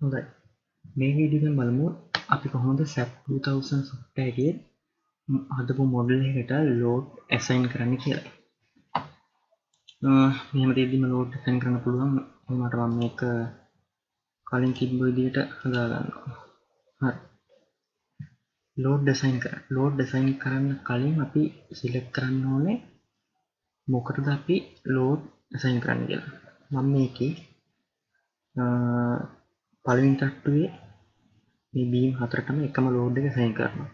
හොඳයි මේ වීඩියෝෙන් බලමු අපි කොහොමද SAP 2000 software එකේ හදපු මොඩල් එකකට ලෝඩ් ඇසයින් කරන්න කියලා. මෙහෙම දෙද්දිම ලෝඩ් ඇසයින් කරන්න පුළුවන් මට මම මේක කලින් තිබ්බ විදිහට හදාගන්නවා. හරි. ලෝඩ් ඩිසයින් කරන්න. ලෝඩ් ඩිසයින් කරන්න කලින් අපි සිලෙක්ට් කරන්න ඕනේ මොකටද අපි ලෝඩ් ඇසයින් කරන්න කියලා. මම මේකේ පළවෙනි තට්ටුවේ මේ බීම් හතරටම එකම ලෝඩ් එක සයින් කරනවා.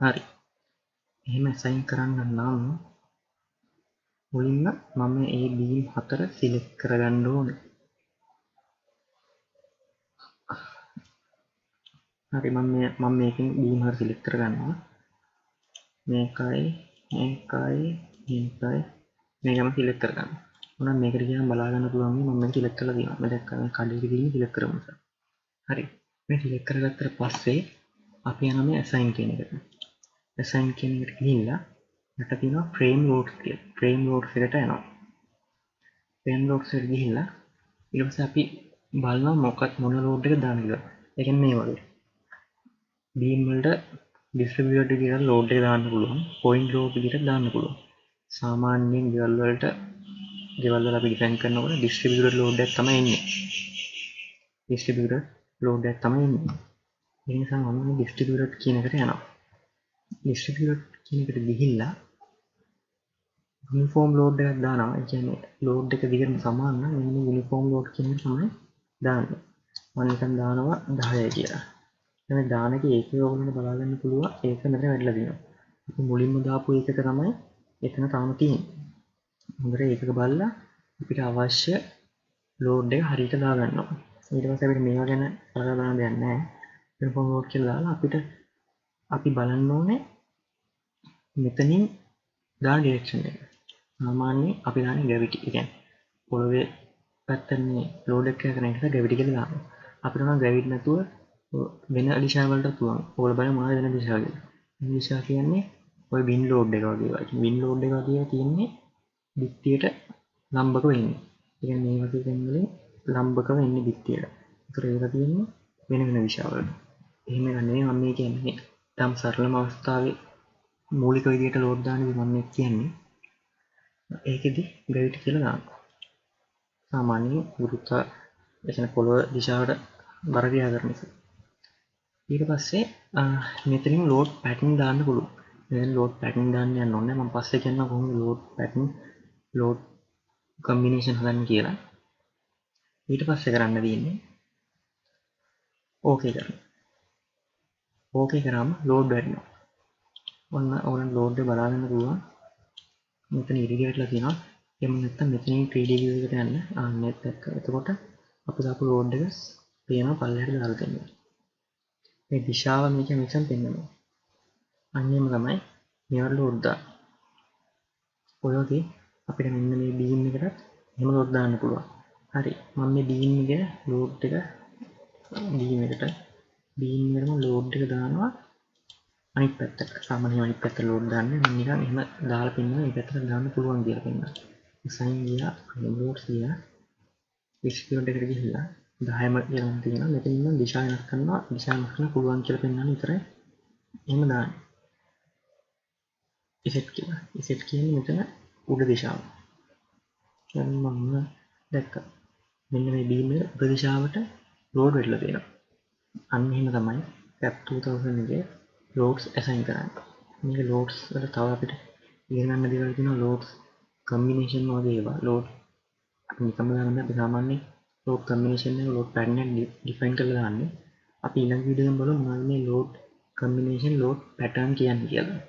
හරි. එහෙම සයින් කරන්න නම් මුලින්ම මම ඒ බීම් හතර සිලෙක්ට් කරගන්න ඕනේ. හරි මම මම මේකෙන් බීම් හතර සිලෙක්ට් කරගන්නවා. මේකයි මේකයි මේකයි මේකම සිලෙක්ට් කරගන්නවා. මොනම් මේකට ගියාම බලා ගන්න පුළුවන් මම මේක සිලෙක්ට් කරලා තියෙනවා. මම දැක්කම කඩේට ගිහින් සිලෙක්ට් කරමු නිසා. හරි. මේ සිලෙක්ට් කරගත්තට පස්සේ අපි යනවා මේ assign කියන එකට. assign කියන එකට ගිහිල්ලා යට තියෙනවා frame loads කියලා. frame loads එකට යනවා. frame loads එකට ගිහිල්ලා ඊට පස්සේ අපි බලනවා මොකක් මොන load එක දාන්න කියලා. ඒ කියන්නේ මේ වගේ. beam වලට distributed විදිහට load එක දාන්න පුළුවන්. point load විදිහට දාන්න පුළුවන්. සාමාන්‍යයෙන් ගෙවල් වලට ගෙවල්වල අපි ඩිෆයින් කරනකොට ඩිස්ට්‍රිබියුටර් ලෝඩ් එකක් තමයි එන්නේ. ඩිස්ට්‍රිබියුටර් ලෝඩ් එකක් තමයි එන්නේ. ඒ නිසා මම මේ ඩිස්ට්‍රිබියුටර් කියන එකට යනවා. ඩිස්ට්‍රිබියුටර් කියන එකට ගිහිල්ලා යුනිෆෝම් ලෝඩ් එකක් දානවා. ඒ කියන්නේ ලෝඩ් එක දිගටම සමාන නම් මෙන්න යුනිෆෝම් ලෝඩ් කියන එක තමයි දාන්නේ. මම නිකන් දානවා 10 කියලා. දැන් දාන එක ඒකේ ඔයගොල්ලන්ට බලා ගන්න පුළුවන්. ඒක මෙතන වැඩිලා තියෙනවා. අපි මුලින්ම දාපු එකක තමයි එතන තාම තියෙන්නේ. හොඳට ඒකක බලලා අපිට අවශ්‍ය ලෝඩ් එක හරියට දාගන්නවා. ඊට පස්සේ අපිට මේවා ගැන කලබල කරන්න දෙයක් නැහැ. යුනිෆෝම් ලෝඩ් කියලා දාලා අපිට අපි බලන්න ඕනේ මෙතනින් දාන ඩිරෙක්ෂන් එක. සාමාන්‍යයෙන් අපි දාන්නේ ග්‍රැවිටි ඒ කියන්නේ පොළවේ පැත්තනේ ලෝඩ් එක කරන එකට ග්‍රැවිටි කියලා දානවා. අපිට නම් ග්‍රැවිටි නැතුව වෙන දිශා වලට තුවම ඔයගොල්ලෝ බලන්න මොනවද වෙන දිශා කියලා. වෙන දිශා කියන්නේ ඔය වින් ලෝඩ් එක වගේ වගේ වින් ලෝඩ් එක වගේ තියෙන්නේ බිත්තියට ලම්බක වෙන්නේ. ඒ කියන්නේ මේ වගේ තැන් වලින් ලම්බක වෙන්නේ බිත්තියට. ඒතර ඒක තියෙන්නේ වෙන වෙන දිශාවලට. එහෙම නෙමෙයි මම මේ කියන්නේ. ඊටම සරලම අවස්ථාවේ මූලික විදියට ලෝඩ් දාන්නේ මම මේ කියන්නේ. ඒකෙදි ග්‍රැවිටි කියලා දානවා. සාමාන්‍යයෙන් ගුරුත්ව එතන පොළොව දිශාවට බර දිහා කරන නිසා. ඊට පස්සේ මෙතනින් ලෝඩ් පැටර්න් දාන්න පුළුවන්. දැන් ලෝඩ් පැටර්න් දාන්න යන්න ඕනේ. මම පස්සේ කියන්නම් කොහොමද ලෝඩ් පැටර්න් ලෝඩ් කම්බිනේෂන් හදන්න කියලා. ඊට පස්සේ කරන්න තියෙන්නේ ඕකේ කරන්න ඕකේ කරාම ලෝඩ් වැඩිනවා. ඔන්න ඕන ලෝඩ් බලාගන්න පුළුවන්. මෙතන ඉරිගේට්ලා තියෙනවා. එහෙම නැත්නම් මෙතනින් 3D view එකට යන්න. ආන්නෙත් එක්ක එතකොට අපි දාපු ලෝඩ් එක පේනවා පල්ලෙහාට දාලා දෙනවා මේ දිශාව මේක මෙතන පෙන්වනවා අන්නේම තමයි මේවට ලෝඩ් දාන්න ඔය වගේ අපිට මෙන්න මේ බීම් එකටත් එහෙම ලෝඩ් දාන්න පුළුවන්. හරි. මම මේ බීම් එක ලෝඩ් එක බීම් එකට බීම් එකටම ලෝඩ් එක දානවා අනිත් පැත්තට. සාමාන්‍යයෙන් අනිත් පැත්තට ලෝඩ් දාන්නේ මම නිකන් එහෙම දාලා පෙන්නනවා මේ පැත්තට දාන්න පුළුවන් කියලා පෙන්නනවා. සයින් ගියා, ලෝඩ් ගියා. ඩිස්ප්ලේ එකට ගිහිල්ලා 10ම කියලා තියෙනවා. මෙතන ඉන්න දිශා වෙනස් කරනවා. දිශා වෙනස් කරන්න පුළුවන් කියලා පෙන්නන විතරයි. එහෙම දාන්නේ. ඉසෙට් කියලා. ඉසෙට් කියන්නේ මෙතන උඩ දිශාව. මම දැක්ක. මෙන්න මේ බීම උඩ දිශාවට ලෝඩ් වෙටලා තියෙනවා. අන්න එහෙම තමයි SAP 2000 එකේ ලෝඩ්ස් ඇසයින් කරන්නේ. මේක ලෝඩ්ස් වල තව අපිට ඉගෙන ගන්න දේවල් තියෙනවා. ලෝඩ්ස් කම්බිනේෂන් වගේ ඒවා. ලෝඩ් අපි නිකම්ම ගන්න අපි සාමාන්‍යයෙන් ලෝඩ් කම්බිනේෂන් එක ලෝඩ් පැටර්න් එක ඩිෆයින් කරලා දාන්නේ. අපි ඊළඟ වීඩියෝ එකෙන් බලමු මොනවද මේ ලෝඩ් කම්බිනේෂන් ලෝඩ් පැටර්න් කියන්නේ කියලා.